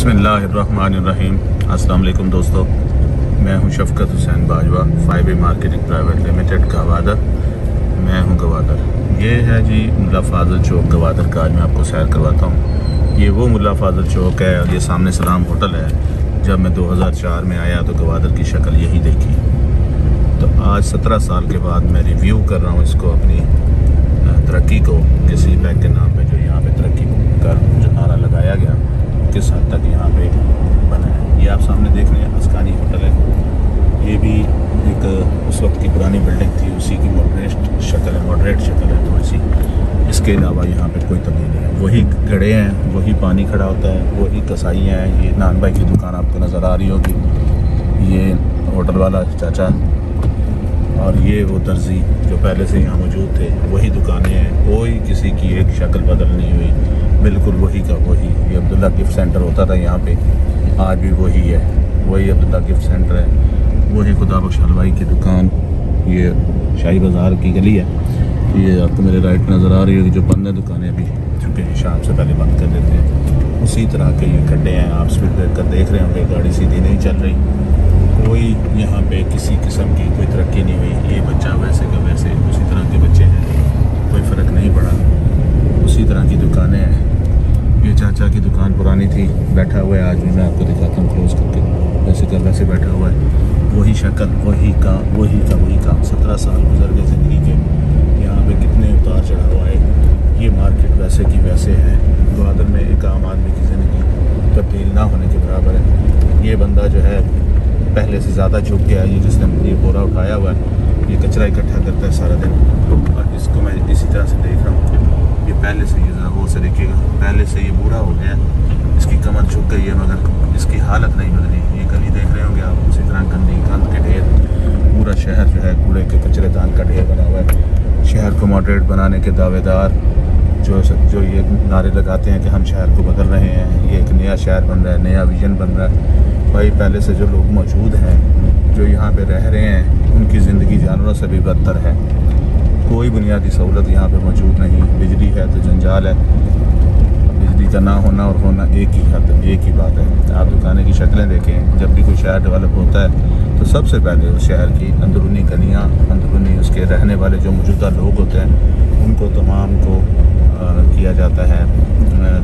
बसमीम अस्सलाम दोस्तों, मैं हूँ Shafqat Hussain Bajwa five A marketing private limited, Gwadar. मैं हूँ गवादर। ये है जी मुला फाजल चौक, गवादर का, आज मैं आपको सैर करवाता हूँ। ये वो मुला फाजल चौक है, और ये सामने सलाम होटल है। जब मैं 2004 में आया तो गवादर की शक्ल यही देखी। तो आज 17 साल के बाद मैं रिव्यू कर रहा हूँ इसको अपनी तरक्की को किसी बैंक के नाम पर जो यहाँ पर तरक्की का जो नारा लगाया गया। किस हद तक यहाँ पे बना है? ये आप सामने देख रहे हैं अस्कानी होटल है। ये भी एक, उस वक्त की पुरानी बिल्डिंग थी, उसी की मॉडरेट शक्ल है मॉडरेट शक्ल है थोड़ी सी। इसके अलावा यहाँ पे कोई तब्दीली है। वही घड़े हैं, वही पानी खड़ा होता है, वही कसाइयाँ हैं। ये नान भाई की दुकान आपको नज़र आ रही होगी। ये होटल वाला चाचा और ये वो दर्जी जो पहले से यहाँ मौजूद थे, वही दुकानें हैं। कोई किसी की एक शक्ल बदल नहीं हुई। बिल्कुल वही का वही। ये अब्दुल्ला गिफ्ट सेंटर होता था यहाँ पे। आज भी वही है। वही अब्दुल्ला गिफ्ट सेंटर है। वही खुदा बख्श हलवाई की दुकान। ये शाही बाज़ार की गली है। ये आपको मेरे राइट नज़र आ रही होगी, जो बंद है दुकानें अभी चूँकि शाम से पहले बंद कर देते हैं। उसी तरह के ये खड्डे हैं। आप स्पीड ब्रेकर देख रहे होंगे, गाड़ी सीधी नहीं चल रही। कोई यहाँ पे किसी किस्म की कोई तरक्की नहीं हुई। ये बच्चा वैसे का वैसे, उसी तरह के बच्चे हैं। कोई फ़र्क नहीं पड़ा। उसी तरह की दुकानें हैं। ये चाचा की दुकान पुरानी थी, बैठा हुआ है, आज भी मैं आपको दिखाता हूँ क्लोज करके। वैसे कर वैसे बैठा हुआ है। वही शक्ल, वही का वही का, वही काम। सत्रह साल गुजर गए ज़िंदगी के। यहाँ पे कितने उतार चढ़ा हुआ है ये मार्केट वैसे की वैसे है। ग्वादर में एक आम आदमी की ज़िंदगी तब्दील ना होने के बराबर है। ये बंदा जो है, पहले से ज़्यादा झुक गया ये जिसने ये बोरा उठाया हुआ है, ये कचरा इकट्ठा करता है सारा दिन। और इसको मैं इसी तरह से देख रहा हूँ। पहले से ये ज़रा वो से देखिएगा पहले से ये बूढ़ा हो गया, इसकी कमर झुक गई है, मगर इसकी हालत नहीं बदली। ये गली देख रहे होंगे आप, उसी तरह गंदी कंद के ढेर। पूरा शहर जो है, कूड़े के कचरे दान का ढेर बना हुआ है। शहर को मॉडरेट बनाने के दावेदार जो जो ये नारे लगाते हैं कि हम शहर को बदल रहे हैं, ये एक नया शहर बन रहा है, नया विजन बन रहा है। भाई, पहले से जो लोग मौजूद हैं, जो यहाँ पे रह रहे हैं, उनकी ज़िंदगी जानवरों से भी बदतर है। कोई बुनियादी सहूलत यहाँ पे मौजूद नहीं। बिजली है तो जंजाल है। बिजली का ना होना और होना एक ही हद, एक ही बात है। आप दुकानें की शक्लें देखें, जब भी कोई शहर डेवलप होता है तो सबसे पहले उस शहर की अंदरूनी गलियाँ, अंदरूनी उसके रहने वाले जो मौजूदा लोग होते हैं, उनको तमाम को किया जाता है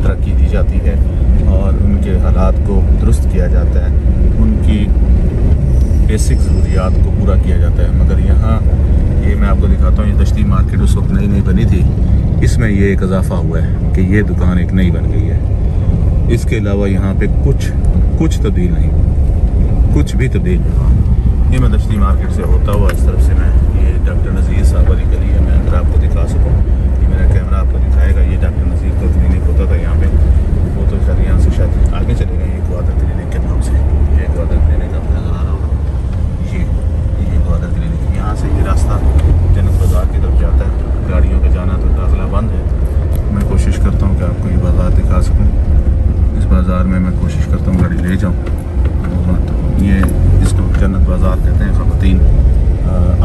तरक्की दी जाती है और उनके हालात को दुरुस्त किया जाता है। उनकी बेसिक ज़रूरियात को पूरा किया जाता है। मगर यहाँ ये मैं आपको दिखाता हूँ, ये दश्ती मार्केट उस वक्त नई नई बनी थी। इसमें ये एक इजाफा हुआ है कि ये दुकान एक नई बन गई है। इसके अलावा यहाँ पे कुछ कुछ तब्दील नहीं कुछ भी तब्दील नहीं ये मैं दश्ती मार्केट से होता हुआ इस तरफ़ से मैं, ये डॉक्टर नज़ीर साहब वाली गली है, मैं अंदर आपको दिखा सकूँ, ये मेरा कैमरा आपको दिखाएगा। ये डॉक्टर नज़ीर का क्लिनिक होता था यहाँ पे। वो तो सर यहाँ से शायद आगे चले गए ये ग्वादर क्लिनिक के नाम से। ये ग्वादर क्लिनिक आपको नज़र आ रहा होगा ये ये ग्वादर क्लिनिक यहाँ से ये रास्ता जनक बाज़ार की तरफ़ जाता है गाड़ियों का जाना तो दाखिला बंद है मैं कोशिश करता हूँ कि आपको ये बाज़ार दिखा सकूँ इस बाज़ार में मैं कोशिश करता हूँ गाड़ी ले जाऊँ तो ये इसको जन्नत बाज़ार कहते हैं ख़वातीन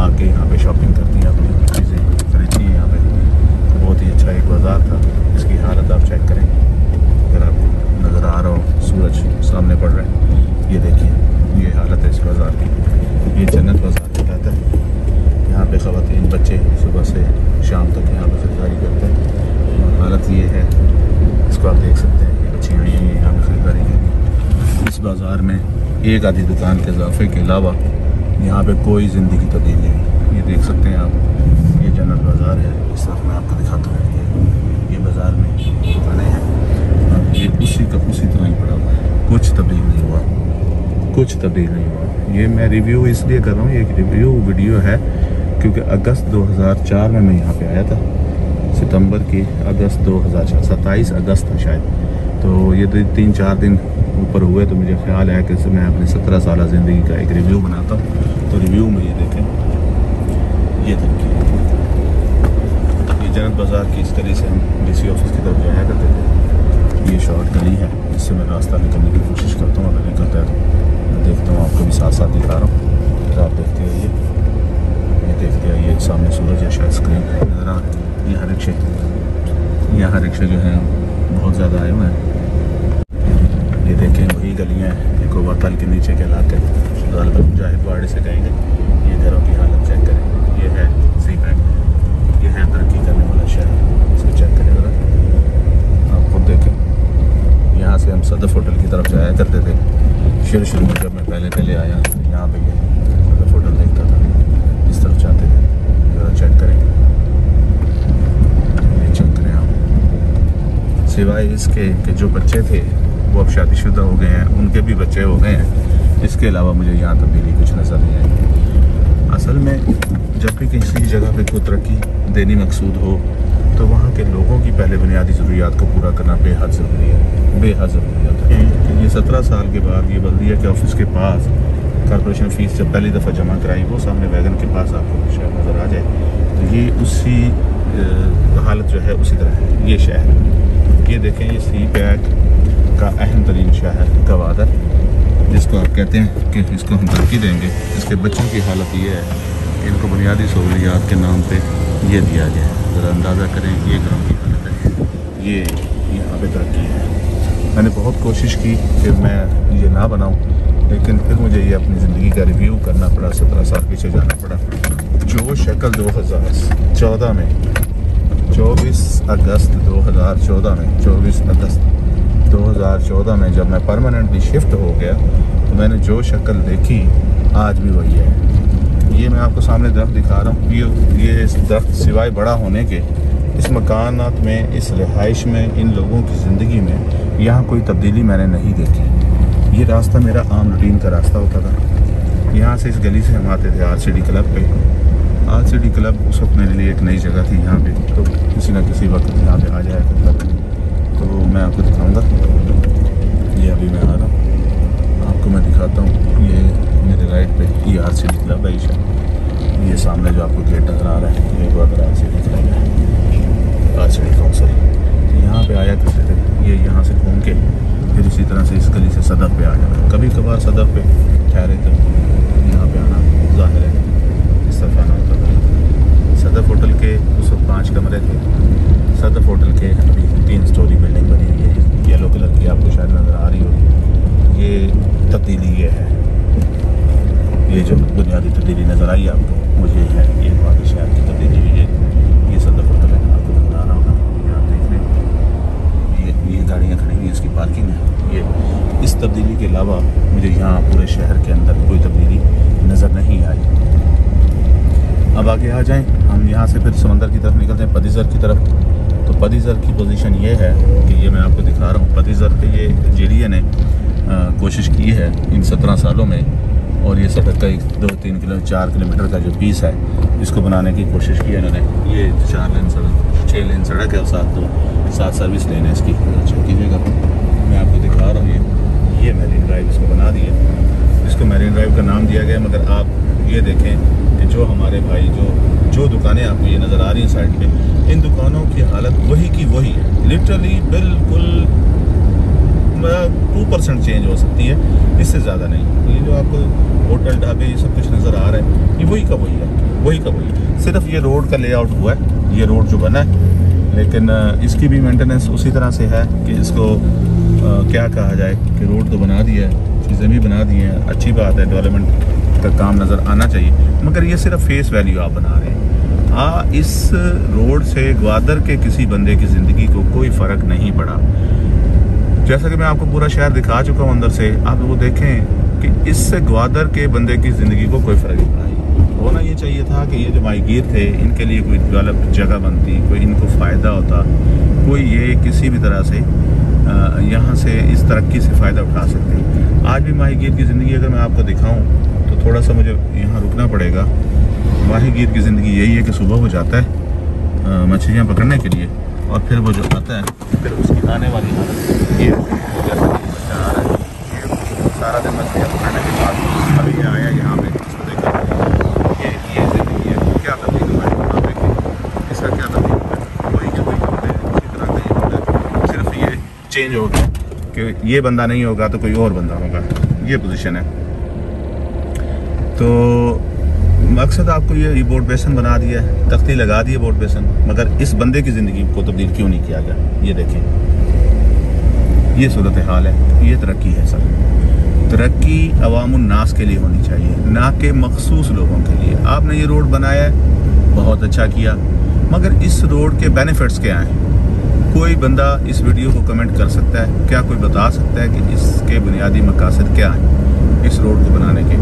आके यहाँ पे शॉपिंग करती हैं अपनी चीज़ें खरीदती हैं यहाँ पे तो बहुत ही अच्छा एक बाज़ार था इसकी हालत आप चेक करें अगर आपको नज़र आ रहा हो सूरज सामने पड़ रहा है ये देखिए ये हालत है इस बाज़ार की ये जन्नत बाज़ार कहता है यहाँ पे ख़वान बच्चे सुबह से शाम तक यहाँ पर खरीदारी करते हैं। हालत ये है, इसको आप देख सकते हैं बच्चियाँ आई हैं, यहाँ पर खरीदारी के इस बाज़ार में एक आधी दुकान के इजाफे के अलावा यहाँ पर कोई ज़िंदगी तब्दील नहीं ये देख सकते हैं आप, ये जनरल बाज़ार है। इस तरफ़ मैं आपको दिखाता हूँ ये ये बाज़ार में दुकानें हैं। ये उसी का उसी तरह ही पड़ा हुआ है। कुछ तब्दील नहीं हुआ। कुछ तब्दील नहीं हुआ। ये मैं रिव्यू इसलिए कर रहा हूँ, ये एक रिव्यू वीडियो है। क्योंकि अगस्त 2004 में मैं यहाँ पे आया था, सितंबर की अगस्त 2004 सत्ताईस अगस्त था शायद। तो ये तीन, चार दिन ऊपर हुए तो मुझे ख्याल है कि मैं अपनी सत्रह साल ज़िंदगी का एक रिव्यू बनाता हूँ। तो रिव्यू में ये देखें, ये देखिए ये जनत बाज़ार की इस गली से हम डी ऑफ़िस की तरफ़ जाया करते थे। ये शॉर्ट गली है इससे मैं रास्ता निकलने की कोशिश करता हूँ। अगर निकलता है तो मैं देखता हूँ, आपको भी साथ साथ दिखा रहा हूँ। तो आप देखते ये देखते आइए सामने सूरज है शायद स्क्रीन नज़र आ यहाँ रिक्शे यहाँ रिक्शे जो हैं, बहुत ज़्यादा आए हुए हैं। ये देखें, वही गलियाँ हैं। एक वतल के नीचे के इलाके मुजाहिद वाड़े से कहेंगे। ये घरों की हालत चेक करें। ये है सी बैंक ये है तरक्की करने वाला शहर। इसको चेक करें ज़रा। आप खुद देखें। यहाँ से हम सदफ होटल की तरफ़ जाया करते थे। शुरू शुरू में जब मैं पहले पहले आया, यहाँ पे ये सदफ होटल देखता था इस तरफ़ जाते थे ज़रा चेक करें ये चेक करें आप। सिवाय इसके कि जो बच्चे थे वो अब शादीशुदा हो गए हैं उनके भी बच्चे हो गए हैं। इसके अलावा मुझे यहाँ तब्दीली कुछ नज़र नहीं आई। असल में जब भी किसी जगह पे कोई तरक्की देनी मकसूद हो तो वहाँ के लोगों की पहले बुनियादी ज़रूरियात को पूरा करना बेहद ज़रूरी है। बेहद ज़रूरी होता है ये सत्रह साल के बाद ये बल्दिया के ऑफ़िस के पास कॉरपोरेशन फ़ीस जब पहली दफ़ा जमा कराई, वो सामने वैगन के पास आपको शहर नज़र आ जाए तो ये उसी हालत जो है उसी तरह है। ये शहर। ये देखें, ये सी पैक का अहम तरीन शहर गवादर, जिसको आप कहते हैं कि इसको हम तरक्की देंगे। इसके बच्चों की हालत ये है, इनको बुनियादी सहूलियात के नाम पर ये दिया गया है। ज़रा अंदाज़ा करें, ये गाँव की हालत है। ये यहाँ पर तरक्की है। मैंने बहुत कोशिश की कि मैं ये ना बनाऊँ। लेकिन फिर मुझे ये अपनी ज़िंदगी का रिव्यू करना पड़ा, सत्रह साल पीछे जाना पड़ा। जो शक्ल दो हज़ार चौदह में, चौबीस अगस्त दो हज़ार चौदह में, चौबीस अगस्त 2014 में जब मैं परमानेंटली शिफ्ट हो गया तो मैंने जो शक्ल देखी, आज भी वही है। ये मैं आपको सामने दरख्त दिखा रहा हूँ। ये ये इस दरख्त सिवाय बड़ा होने के, इस मकानात में, इस रिहाइश में, इन लोगों की ज़िंदगी में यहाँ कोई तब्दीली मैंने नहीं देखी। ये रास्ता मेरा आम रूटीन का रास्ता होता था। यहाँ से इस गली से हम आते थे आर सी डी क्लब पे। आर सी डी क्लब उस वक्त मेरे लिए एक नई जगह थी यहाँ पे। तो किसी न किसी वक्त यहाँ पे आ जाया करता तो मैं आपको दिखाऊँगा। ये अभी मैं आ रहा हूँ। आपको मैं दिखाता हूँ। ये मेरे राइट पे ये आर सी डी क्लब है। ये सामने जो आपको गेट नज़र आ रहा है, ये बहुत आर सी डी क्लब है आर सी डी काउंसिल यहाँ पे आया करते थे ये यहाँ से घूम के फिर इसी तरह से इस गली से सदफ पे आ जाना सदर पे। ठहरे थे यहाँ पे आना ज़ाहिर है। इस तरफ़ आना होता था। सदर होटल के उस वक्त पाँच कमरे थे। सदर होटल के अभी तीन स्टोरी बिल्डिंग बनी हुई है। येलो कलर की आपको शायद नज़र आ रही होगी। ये तब्दीली ये है। ये जो बुनियादी तब्दीली नज़र आई आपको मुझे है ये बाकी शहर की तब्दीली हुई है ये सदफ होटल है आपको नज़र आ रहा होगा यहाँ देख लें ये ये गाड़ियाँ खड़ी हुई इसकी पार्किंग है ये इस तब्दीली के अलावा मुझे यहाँ पूरे शहर के अंदर कोई तब्दीली नज़र नहीं आई। अब आगे आ जाएँ, हम यहाँ से फिर समंदर की तरफ़ निकलते हैं पदीजर की तरफ़। तो पदीजर की पोजीशन ये है कि ये मैं आपको दिखा रहा हूँ पदीजर पे ये जे ने कोशिश की है इन सत्रह सालों में, और ये सड़क का एक दो, तीन किलो, चार किलोमीटर का जो पीस है, इसको बनाने की कोशिश की है इन्होंने। ये चार लेन सड़क छः लेन सड़क है और सात दो सात सर्विस लेन है इसकी। अच्छा कीजिएगा मैं आपको दिखा रहा हूँ ये ये मेरीन ड्राइव इसको बना दी है इसको मेरीन ड्राइव का नाम दिया गया मगर आप ये देखें कि जो हमारे भाई जो जो दुकानें आपको ये नज़र आ रही हैं साइड पे इन दुकानों की हालत वही की वही है। लिटरली बिल्कुल टू परसेंट चेंज हो सकती है इससे ज़्यादा नहीं। ये जो आपको होटल ढाबे ये सब कुछ नज़र आ रहा है ये वही का वही है वही का वही सिर्फ़ ये रोड का लेआउट हुआ है ये रोड जो बना है लेकिन इसकी भी मेंटेनेंस उसी तरह से है कि इसको आ, क्या कहा जाए कि रोड तो बना दिया है। चीज़ें भी बना दी हैं। अच्छी बात है डेवलपमेंट का काम नज़र आना चाहिए। मगर ये सिर्फ़ फेस वैल्यू आप बना रहे हैं। आ, इस रोड से ग्वादर के किसी बंदे की ज़िंदगी को कोई फ़र्क नहीं पड़ा। जैसा कि मैं आपको पूरा शहर दिखा चुका हूँ अंदर से, आप वो देखें कि इससे ग्वादर के बंदे की ज़िंदगी को कोई फ़र्क नहीं पड़ा। होना ये चाहिए था कि ये जो माहीगीर थे, इनके लिए कोई गलत जगह बनती, कोई इनको फ़ायदा होता। कोई ये किसी भी तरह से यहाँ से इस तरक्की से फ़ायदा उठा सकते। आज भी माहीगीर की ज़िंदगी अगर मैं आपको दिखाऊँ तो थोड़ा सा मुझे यहाँ रुकना पड़ेगा। माहीगीर की ज़िंदगी यही है कि सुबह वो जाता है मछलियाँ पकड़ने के लिए, और फिर वो जो आता है, फिर उसकी आने वाली हालत, ये सारा दिन मछलियाँ पकड़ने के बाद अभी ये आया यहाँ पे, इसको देखा। ये ये ज़िंदगी है। क्या तब्दील हुआ है इसका क्या तब्दील हुआ है वही के वही कपड़े उसी तरह का ये सिर्फ़ ये चेंज हो गया। कि ये बंदा नहीं होगा तो कोई और बंदा होगा। ये पोजीशन है। तो मकसद आपको ये बोर्ड बेसन बना दिया है। तख्ती लगा दी है बोर्ड बेसन मगर इस बंदे की ज़िंदगी को तब्दील क्यों नहीं किया गया? ये देखें। ये सूरत हाल है। ये तरक्की है, सर। तरक्की अवामनास के लिए होनी चाहिए, ना कि मखसूस लोगों के लिए। आपने ये रोड बनाया है, बहुत अच्छा किया। मगर इस रोड के बेनिफिट्स क्या हैं? कोई बंदा इस वीडियो को कमेंट कर सकता है? क्या कोई बता सकता है कि इसके बुनियादी मकासद क्या हैं इस रोड को बनाने के?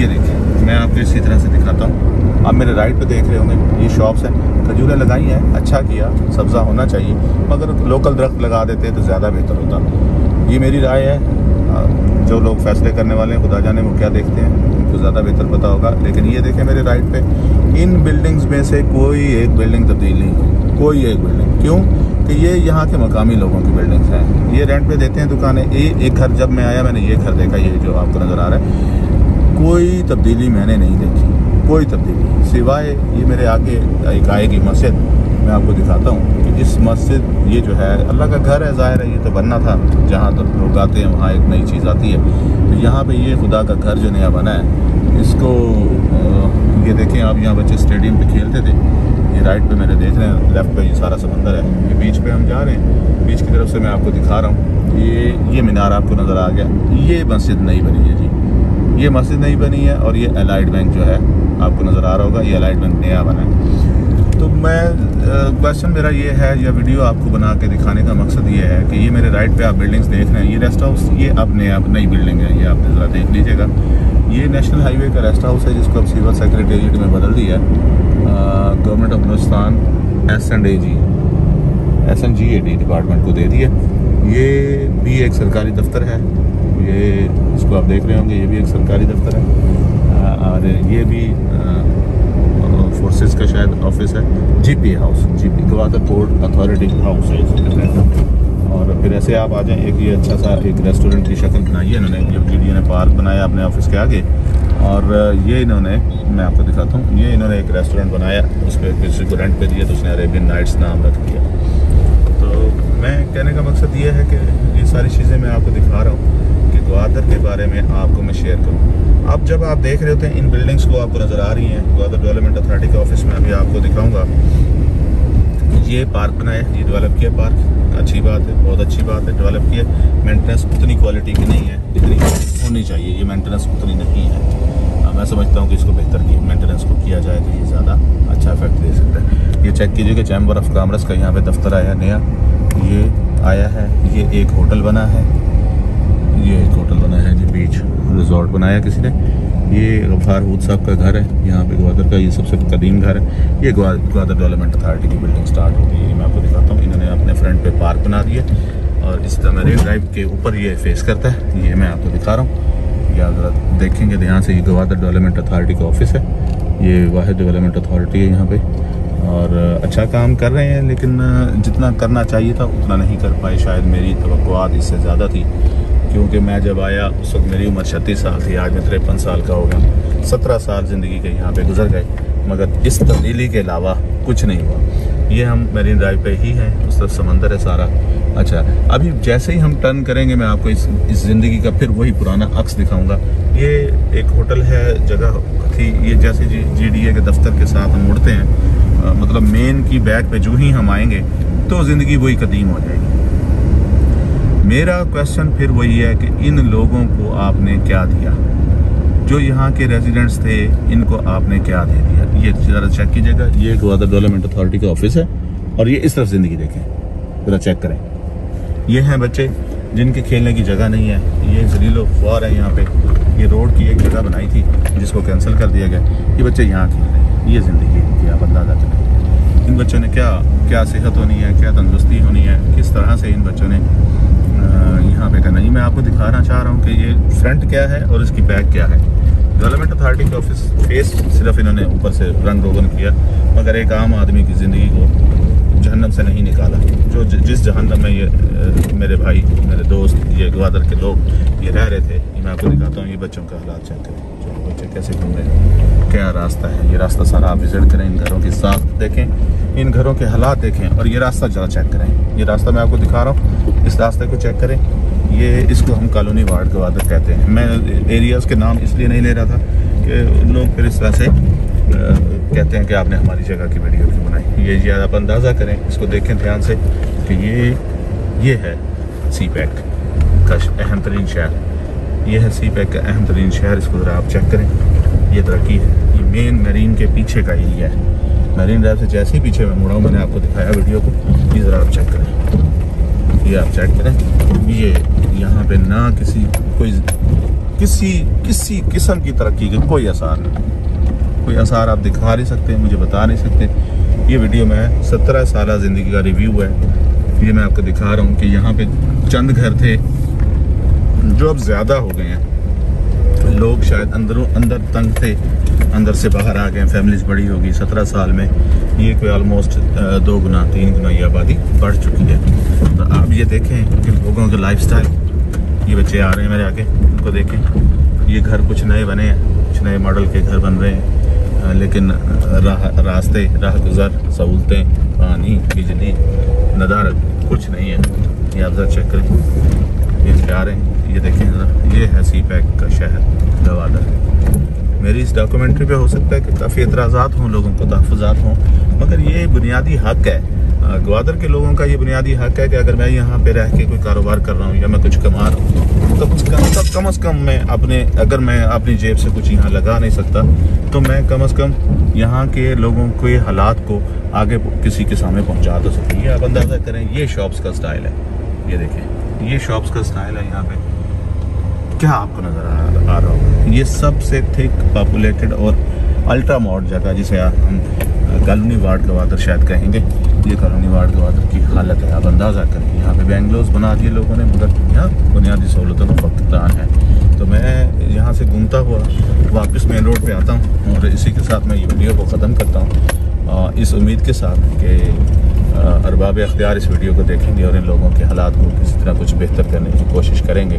ये देखें मैं आपको इसी तरह से दिखाता हूँ। आप मेरे राइट पे देख रहे होंगे, ये शॉप्स हैं। खजूरें लगाई हैं अच्छा किया, सब्ज़ा होना चाहिए, मगर लोकल दरख्त लगा देते तो ज़्यादा बेहतर होता। ये मेरी राय है। जो लोग फैसले करने वाले हैं, खुदा जाने वो क्या देखते हैं, उनको ज़्यादा बेहतर पता होगा। लेकिन ये देखें मेरे राइट पे, इन बिल्डिंग्स में से कोई एक बिल्डिंग तब्दील नहीं कोई एक बिल्डिंग क्यों? कि ये यहाँ के मकामी लोगों की बिल्डिंग्स हैं। ये रेंट पे देते हैं दुकानें। ये एक घर जब मैं आया, मैंने ये घर देखा, ये जो आपको नज़र आ रहा है, कोई तब्दीली मैंने नहीं देखी। कोई तब्दीली सिवाय ये मेरे आगे एक आएगी मस्जिद। मैं आपको दिखाता हूँ कि इस मस्जिद, ये जो है, अल्लाह का घर है, ज़ाहिर है ये तो बनना था, जहाँ तक लोग आते हैं, वहाँ एक नई चीज़ आती है। तो यहाँ पर ये खुदा का घर जो नया बना है, इसको ये देखें, आप यहाँ बच्चे स्टेडियम पे खेलते थे। ये राइट पे मैंने देख रहे हैं लेफ़्ट पे ये सारा समंदर है। ये बीच पे हम जा रहे हैं। बीच की तरफ़ से मैं आपको दिखा रहा हूँ। ये ये मीनार आपको नज़र आ गया। ये मस्जिद नहीं बनी है जी। ये मस्जिद नहीं बनी है और ये अलाइड बैंक जो है, आपको नज़र आ रहा होगा, ये अलाइड बैंक नया बना है। तो मैं क्वेश्चन मेरा ये है, या वीडियो आपको बना के दिखाने का मकसद ये है कि ये मेरे राइट पे आप बिल्डिंग्स देख रहे हैं। ये रेस्ट हाउस ये अब नया नई बिल्डिंग है, ये आप ज़रा देख लीजिएगा। ये नेशनल हाईवे का रेस्ट हाउस है, जिसको अब सिविल सेक्रेटेरिएट में बदल दिया government of Hindustan S and A G S N G A D department को दे दिया। ये भी एक सरकारी दफ्तर है। ये इसको आप देख रहे होंगे, ये भी एक सरकारी दफ्तर है। और ये भी फोर्सेस का शायद ऑफ़िस है। GP house GP Gwadar port authority house है और फिर ऐसे आप आ जाएँ, एक ये अच्छा सा एक रेस्टोरेंट की शक्ल बनाई है इन्होंने, ये वीडियो ने पार्क बनाया अपने ऑफ़िस के आगे। और ये इन्होंने, मैं आपको दिखाता हूँ, ये इन्होंने एक रेस्टोरेंट बनाया, उस पर किसी को रेंट पे दिया तो उसने अरेबियन नाइट्स नाम रख दिया। तो मैं कहने का मकसद ये है कि ये सारी चीज़ें मैं आपको दिखा रहा हूँ। ग्वादर के बारे में आपको मैं शेयर करूँ। अब जब आप देख रहे होते हैं, इन बिल्डिंग्स को आपको नज़र आ रही हैं ग्वादर डेवलपमेंट अथॉरिटी के ऑफ़िस में अभी आपको दिखाऊँगा। ये पार्क बनाया ये डेवलप किया पार्क अच्छी बात है, बहुत अच्छी बात है डेवलप किया। मेंटेनेंस उतनी क्वालिटी की नहीं है, जितनी होनी चाहिए। ये मेंटेनेंस उतनी नहीं है। मैं समझता हूँ कि इसको बेहतर की मेंटेनेंस को किया जाए तो ये ज़्यादा अच्छा इफ़ेक्ट दे सकता है। ये चेक कीजिए कि चैम्बर ऑफ़ कामर्स का यहाँ पे दफ्तर आया, नया। ये आया है, ये एक होटल बना है। ये एक होटल बना है जी, बीच रिजॉर्ट बनाया किसी ने। ये गफार हूद साहब का घर है, यहाँ पे ग्वादर का ये सबसे कदीम घर है। ये ग्वादर डेवलपमेंट अथॉरिटी की बिल्डिंग स्टार्ट हो गई है मैं आपको दिखाता हूँ। इन्होंने अपने फ्रंट पे पार्क बना दिया और इस तरह मेरे ड्राइव के ऊपर ये फेस करता है। ये मैं आपको दिखा रहा हूँ। या अगर देखेंगे यहाँ से, ये ग्वादर डेवलपमेंट अथॉरिटी का ऑफ़िस है। ये वाहिद डेवलपमेंट अथॉरिटी है यहाँ पर और अच्छा काम कर रहे हैं, लेकिन जितना करना चाहिए था, उतना नहीं कर पाए। शायद मेरी तो इससे ज़्यादा थी। क्योंकि मैं जब आया उस वक्त मेरी उम्र छत्तीस साल थी आज मैं तिरपन साल का हो गया सत्रह साल ज़िंदगी के यहाँ पे गुजर गए मगर इस तब्दीली के अलावा कुछ नहीं हुआ। ये हम मेरी ड्राइव पे ही हैं उस तरफ़ समंदर है सारा। अच्छा अभी जैसे ही हम टर्न करेंगे मैं आपको इस इस ज़िंदगी का फिर वही पुराना अक्स दिखाऊँगा। ये एक होटल है जगह थी ये जैसे जी जी डी ए के दफ्तर के साथ हम मुड़ते हैं। आ, मतलब मेन की बैग पे जो ही हम आएँगे तो ज़िंदगी वही कदीम हो जाएगी। मेरा क्वेश्चन फिर वही है कि इन लोगों को आपने क्या दिया? जो यहाँ के रेजिडेंट्स थे, इनको आपने क्या दे दिया? ये ज़रा चेक कीजिएगा। ये ग्वादर डेवलपमेंट अथॉरिटी का ऑफ़िस है और ये इस तरफ़ ज़िंदगी देखें। ज़रा चेक करें। ये हैं बच्चे जिनके खेलने की जगह नहीं है। ये जलीलो ख्वार है यहाँ पे। ये रोड की एक जगह बनाई थी, जिसको कैंसिल कर दिया गया। ये बच्चे यहाँ खेल रहे हैं। ये ज़िंदगी आप अंदाज़ा करें इन बच्चों ने क्या क्या सेहत होनी है? क्या तंदुरुस्ती होनी है? किस तरह से इन बच्चों ने यहाँ पे करना। ये मैं आपको दिखाना चाह रहा हूँ कि ये फ्रंट क्या है और इसकी बैक क्या है। डेवलपमेंट अथॉरिटी के ऑफ़िस फेस सिर्फ़ इन्होंने ऊपर से रंग रोगन किया, मगर एक आम आदमी की ज़िंदगी को जहन्नम से नहीं निकाला। जो जिस जहन्नम में ये मेरे भाई, मेरे दोस्त, ये ग्वादर के लोग ये रह रहे थे, ये मैं आपको दिखाता हूँ, ये बच्चों का हालात चेक करें। बच्चे कैसे घूम रहे हैं? क्या रास्ता है? ये रास्ता सारा आप विज़िट करें, इन घरों की साफ़ देखें, इन घरों के हालात देखें और ये रास्ता ज़रा चेक करें। ये रास्ता मैं आपको दिखा रहा हूँ, इस रास्ते को चेक करें। ये इसको हम कॉलोनी वार्ड के वादत कहते हैं। मैं एरियाज़ के नाम इसलिए नहीं ले रहा था कि लोग फिर इस तरह से कहते हैं कि आपने हमारी जगह की वीडियो क्यों बनाई। ये जी आप अंदाज़ा करें, इसको देखें ध्यान से कि ये ये है सी पैक का अहम तरीन शहर। ये है सी पैक का अहम तरीन शहर, इसको ज़रा आप चेक करें। ये तरक्की है। ये मेन मरीन के पीछे का एरिया है। मरीन ड्राइव से जैसे ही पीछे मैं मुड़ा हूँ, मैंने आपको दिखाया वीडियो को। ये ज़रा आप चेक करें। ये आप चेक करें, ये यहाँ पे ना किसी, कोई किसी किसी किस्म की तरक्की के कोई आसार नहीं। कोई आसार आप दिखा नहीं सकते, मुझे बता नहीं सकते। ये वीडियो में सत्रह साल ज़िंदगी का रिव्यू है। ये मैं आपको दिखा रहा हूँ कि यहाँ पे चंद घर थे, जो अब ज़्यादा हो गए हैं। लोग शायद अंदरों, अंदर तंग थे। अंदर से बाहर आ गए फैमिलीज़ बड़ी होगी सत्रह साल में ये कोई ऑलमोस्ट दो गुना, तीन गुना ये आबादी बढ़ चुकी है। तो आप ये देखें कि लोगों के लाइफ ये बच्चे आ रहे हैं मेरे आगे, उनको देखें। ये घर कुछ नए बने हैं, कुछ नए मॉडल के घर बन रहे हैं। लेकिन राह, रास्ते राह गुज़र सहूलतें, पानी, बिजली नदारत कुछ नहीं है। ये आप चेक करें। ये जा रहे हैं, ये देखें ये है सी पैक का शहर गवादर मेरी इस डॉक्यूमेंट्री पे हो सकता है कि काफ़ी एतराज़ात हों, लोगों को तहफ़ात हों, मगर ये बुनियादी हक है। ग्वादर के लोगों का ये बुनियादी हक है कि अगर मैं यहाँ पे रह के कोई कारोबार कर रहा हूँ या मैं कुछ कमा रहा हूँ तो कुछ कम तब कम अज़ कम मैं अपने, अगर मैं अपनी जेब से कुछ यहाँ लगा नहीं सकता तो मैं कम अज़ कम यहाँ के लोगों के हालात को आगे किसी के सामने पहुँचा तो सकूँ। ये आप अंदाज़ा करें, ये शॉप्स का स्टाइल है। ये देखें, ये शॉप्स का स्टाइल है यहाँ पे। क्या आपको नज़र आ रहा होगा? ये सबसे थिक पॉपुलेटेड और अल्ट्रा मॉड जगह जिसे हम, कॉलोनी वार्ड गवादर शायद कहेंगे। ये कॉलोनी वार्ड गवादर की हालत है, आप अंदाज़ा करें। यहाँ पे बेंगलोर बना दिए लोगों ने, मगर यहाँ बुनियादी सहूलतों का फकदान है। तो मैं यहाँ से घूमता हुआ वापस मेन रोड पे आता हूँ और इसी के साथ मैं ये वीडियो को ख़त्म करता हूँ। इस उम्मीद के साथ कि अरबाब अख्तियार इस वीडियो को देखेंगे और इन लोगों के हालात को किसी तरह कुछ बेहतर करने की कोशिश करेंगे।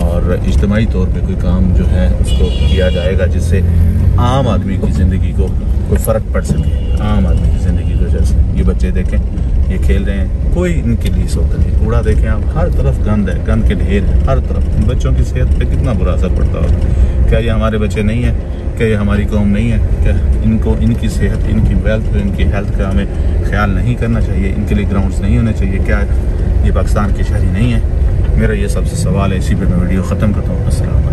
और इज्तमाही तौर पर कोई काम जो है, उसको किया जाएगा जिससे आम आदमी की ज़िंदगी को कोई फ़र्क पड़ सके। आम आदमी की ज़िंदगी की वजह से। ये बच्चे देखें, ये खेल रहे हैं, कोई इनके लिए सोता नहीं। कूड़ा देखें आप, हर तरफ़ गंद है, गंद के ढेर है, हर तरफ़। बच्चों की सेहत पर कितना बुरा असर पड़ता होगा। क्या ये हमारे बच्चे नहीं हैं क्या ये हमारी कौम नहीं है क्या इनको, इनकी सेहत, इनकी वेल्थ, इनकी हेल्थ का हमें ख्याल नहीं करना चाहिए, इनके लिए ग्राउंड्स नहीं होने चाहिए। क्या ये पाकिस्तान की शहरी नहीं है? मेरा ये सबसे सवाल है, इसी पर मैं वीडियो ख़त्म करता हूँ। असल